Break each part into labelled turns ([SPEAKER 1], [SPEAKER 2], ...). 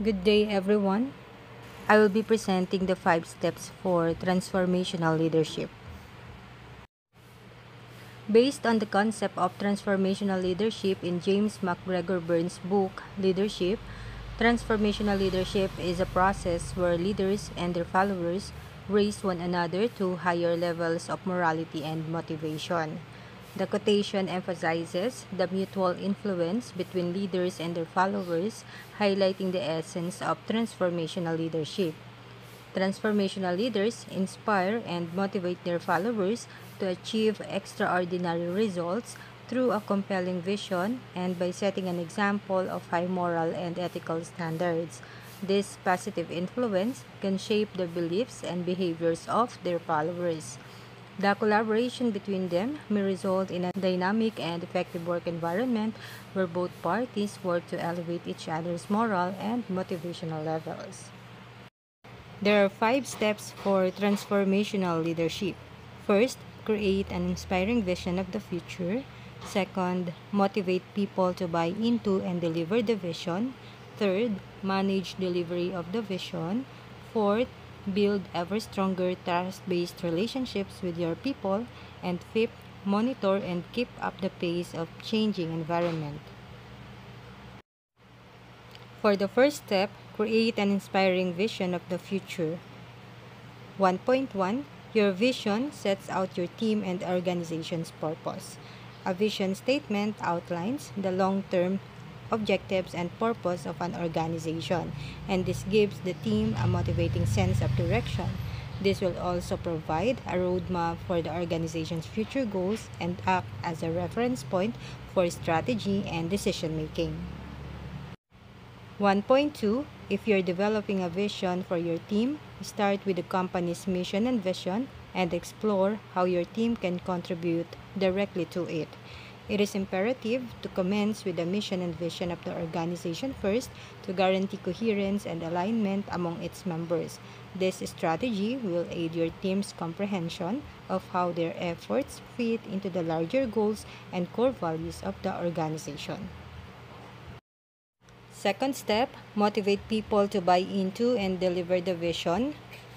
[SPEAKER 1] Good day, everyone. I will be presenting the five steps for transformational leadership. Based on the concept of transformational leadership in James MacGregor Burns' book, Leadership, transformational leadership is a process where leaders and their followers raise one another to higher levels of morality and motivation. The quotation emphasizes the mutual influence between leaders and their followers, highlighting the essence of transformational leadership. Transformational leaders inspire and motivate their followers to achieve extraordinary results through a compelling vision and by setting an example of high moral and ethical standards. This positive influence can shape the beliefs and behaviors of their followers. The collaboration between them may result in a dynamic and effective work environment where both parties work to elevate each other's moral and motivational levels. There are five steps for transformational leadership. First, create an inspiring vision of the future. Second, motivate people to buy into and deliver the vision. Third, manage delivery of the vision. Fourth, build ever stronger trust-based relationships with your people. And fifth, monitor and keep up the pace of changing environment. For the first step, create an inspiring vision of the future. 1.1 Your vision sets out your team and organization's purpose. A vision statement outlines the long-term objectives and purpose of an organization, and this gives the team a motivating sense of direction. This will also provide a roadmap for the organization's future goals and act as a reference point for strategy and decision making. 1.2 If you're developing a vision for your team, start with the company's mission and vision and explore how your team can contribute directly to it. It is imperative to commence with the mission and vision of the organization first to guarantee coherence and alignment among its members. This strategy will aid your team's comprehension of how their efforts fit into the larger goals and core values of the organization. Second step, motivate people to buy into and deliver the vision.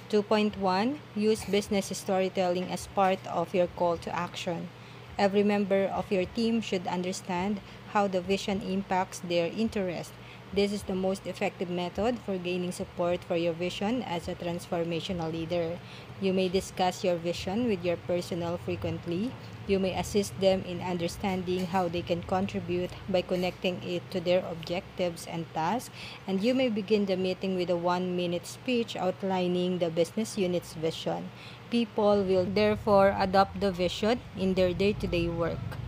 [SPEAKER 1] 2.1 Use business storytelling as part of your call to action. Every member of your team should understand how the vision impacts their interest. This is the most effective method for gaining support for your vision as a transformational leader. You may discuss your vision with your personnel frequently. You may assist them in understanding how they can contribute by connecting it to their objectives and tasks. And you may begin the meeting with a one minute speech outlining the business unit's vision. People will therefore adopt the vision in their day to day work.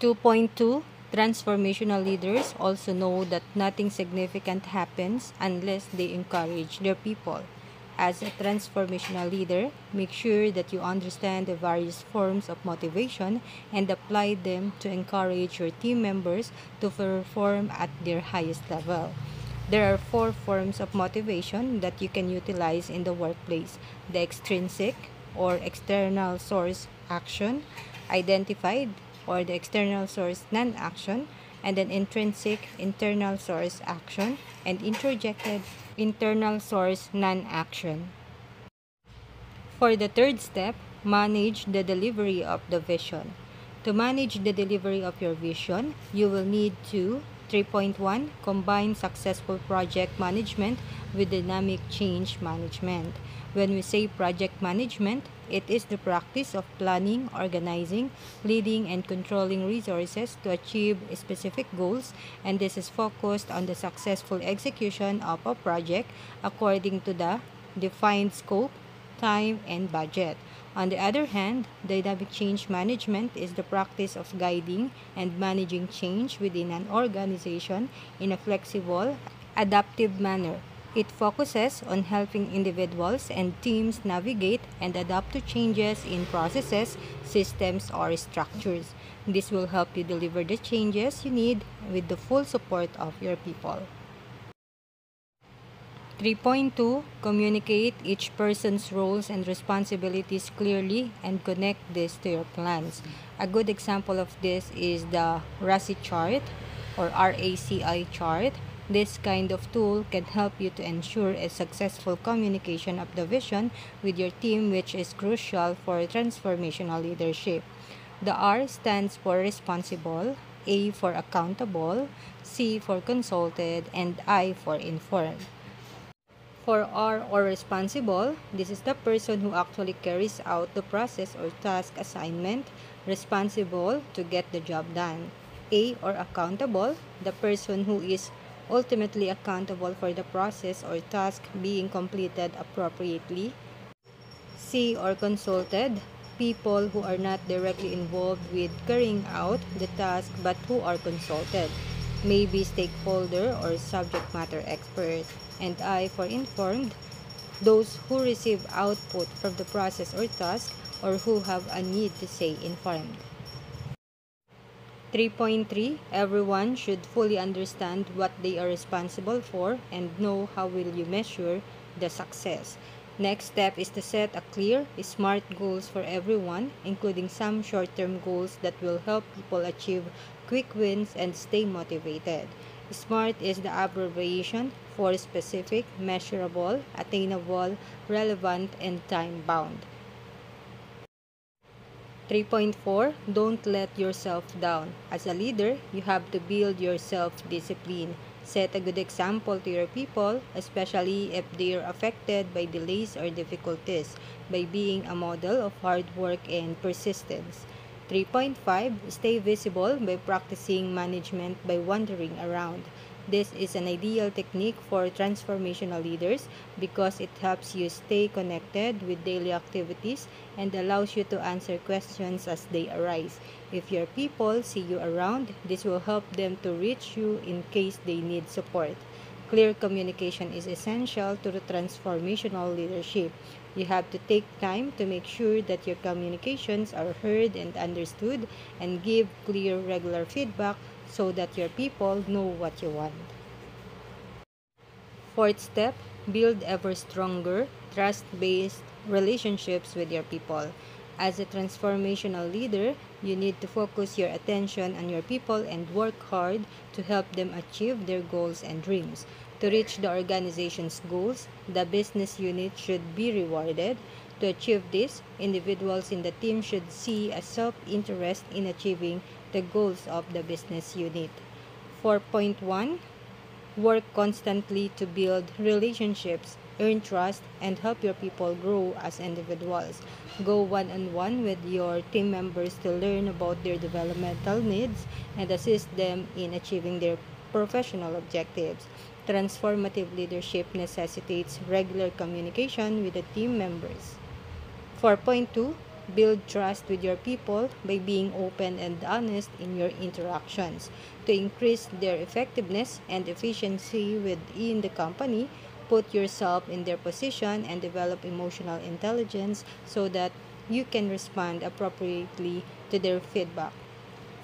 [SPEAKER 1] 2.2 Transformational leaders also know that nothing significant happens unless they encourage their people. As a transformational leader, make sure that you understand the various forms of motivation and apply them to encourage your team members to perform at their highest level. There are four forms of motivation that you can utilize in the workplace the extrinsic or external source action, identified or the external source non-action, and then intrinsic internal source action, and introjected internal source non-action. For the third step, manage the delivery of the vision. To manage the delivery of your vision, you will need to 3.1 Combine successful project management with dynamic change management. When we say project management, it is the practice of planning, organizing, leading, and controlling resources to achieve specific goals, and this is focused on the successful execution of a project according to the defined scope, time, and budget. On the other hand, dynamic change management is the practice of guiding and managing change within an organization in a flexible, adaptive manner. It focuses on helping individuals and teams navigate and adapt to changes in processes, systems, or structures. This will help you deliver the changes you need with the full support of your people. 3.2 Communicate each person's roles and responsibilities clearly and connect this to your plans. A good example of this is the RACI chart or RACI chart This kind of tool can help you to ensure a successful communication of the vision with your team, which is crucial for transformational leadership. The R stands for responsible, A for accountable, C for consulted, and I for informed. For R or responsible, this is the person who actually carries out the process or task assignment, responsible to get the job done. A or accountable, the person who is ultimately accountable for the process or task being completed appropriately. C or consulted, people who are not directly involved with carrying out the task but who are consulted, maybe stakeholder or subject matter expert. And I for informed, those who receive output from the process or task or who have a need to say informed. 3.3 Everyone should fully understand what they are responsible for and know how will you measure the success. Next step is to set a clear, smart goals for everyone, including some short-term goals that will help people achieve quick wins and stay motivated. SMART is the abbreviation for specific, measurable, attainable, relevant, and time-bound. 3.4 Don't let yourself down. As a leader, you have to build your self-discipline. Set a good example to your people, especially if they are affected by delays or difficulties, by being a model of hard work and persistence. 3.5 Stay visible by practicing management by wandering around. This is an ideal technique for transformational leaders because it helps you stay connected with daily activities and allows you to answer questions as they arise. If your people see you around, this will help them to reach you in case they need support. Clear communication is essential to the transformational leadership. You have to take time to make sure that your communications are heard and understood and give clear regular feedback so that your people know what you want. Fourth step, build ever stronger, trust-based relationships with your people. As a transformational leader, you need to focus your attention on your people and work hard to help them achieve their goals and dreams. To reach the organization's goals, the business unit should be rewarded. To achieve this, individuals in the team should see a self-interest in achieving the goals of the business unit. 4.1 Work constantly to build relationships, earn trust, and help your people grow as individuals. Go one on one with your team members to learn about their developmental needs and assist them in achieving their professional objectives. Transformative leadership necessitates regular communication with the team members. 4.2 Build trust with your people by being open and honest in your interactions. To increase their effectiveness and efficiency within the company, put yourself in their position and develop emotional intelligence so that you can respond appropriately to their feedback.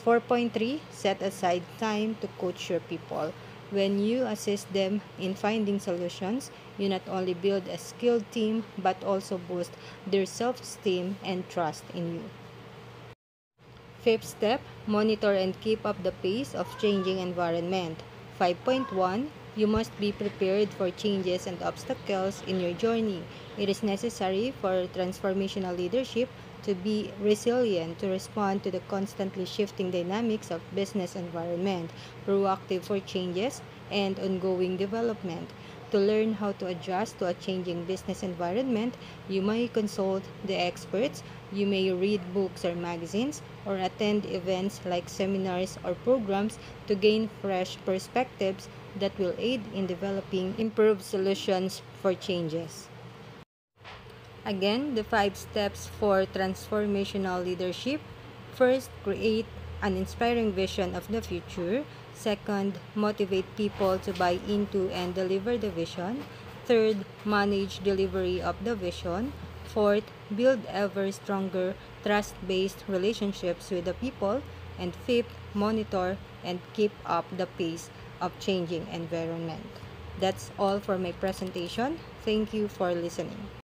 [SPEAKER 1] 4.3 Set aside time to coach your people. When you assist them in finding solutions, you not only build a skilled team but also boost their self-esteem and trust in you. Fifth step, monitor and keep up the pace of changing environment. 5.1 You must be prepared for changes and obstacles in your journey. It is necessary for transformational leadership to be resilient to respond to the constantly shifting dynamics of business environment, proactive for changes, and ongoing development. To learn how to adjust to a changing business environment, you may consult the experts, you may read books or magazines, or attend events like seminars or programs to gain fresh perspectives that will aid in developing improved solutions for changes. Again, the five steps for transformational leadership. First, create an inspiring vision of the future. Second, motivate people to buy into and deliver the vision. Third, manage delivery of the vision. Fourth, build ever stronger trust-based relationships with the people. And fifth, monitor and keep up the pace of changing environment. That's all for my presentation. Thank you for listening.